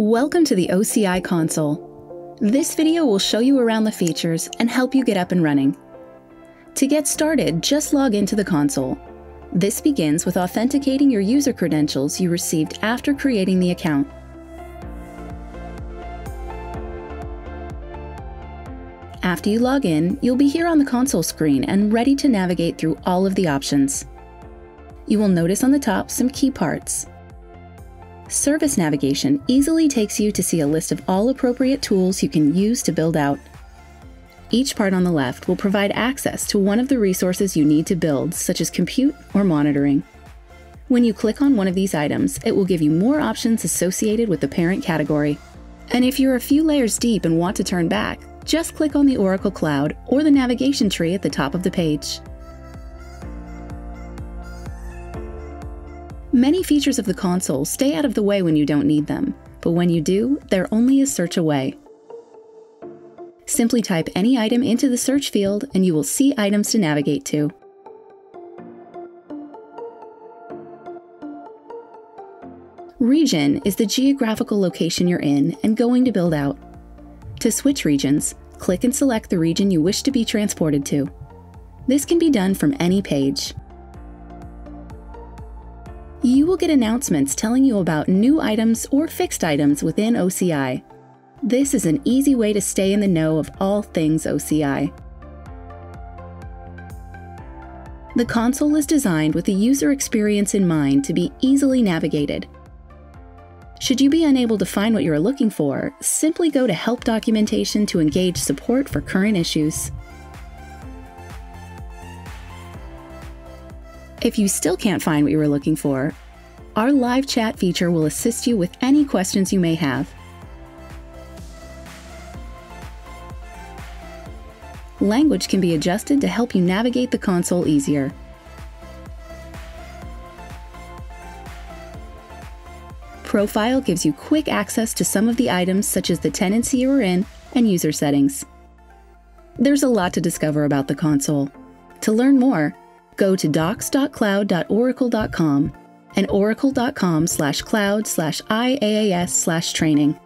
Welcome to the OCI console. This video will show you around the features and help you get up and running. To get started, just log into the console. This begins with authenticating your user credentials you received after creating the account. After you log in, you'll be here on the console screen and ready to navigate through all of the options. You will notice on the top some key parts. Service Navigation easily takes you to see a list of all appropriate tools you can use to build out. Each part on the left will provide access to one of the resources you need to build, such as compute or monitoring. When you click on one of these items, it will give you more options associated with the parent category. And if you're a few layers deep and want to turn back, just click on the Oracle Cloud or the navigation tree at the top of the page. Many features of the console stay out of the way when you don't need them, but when you do, they're only a search away. Simply type any item into the search field and you will see items to navigate to. Region is the geographical location you're in and going to build out. To switch regions, click and select the region you wish to be transported to. This can be done from any page you will get announcements telling you about new items or fixed items within OCI. This is an easy way to stay in the know of all things OCI. The console is designed with the user experience in mind to be easily navigated. Should you be unable to find what you are looking for, simply go to Help Documentation to engage support for current issues. If you still can't find what you were looking for, our live chat feature will assist you with any questions you may have. Language can be adjusted to help you navigate the console easier. Profile gives you quick access to some of the items such as the tenancy you are in and user settings. There's a lot to discover about the console. To learn more, go to docs.cloud.oracle.com and oracle.com slash cloud slash IaaS slash training.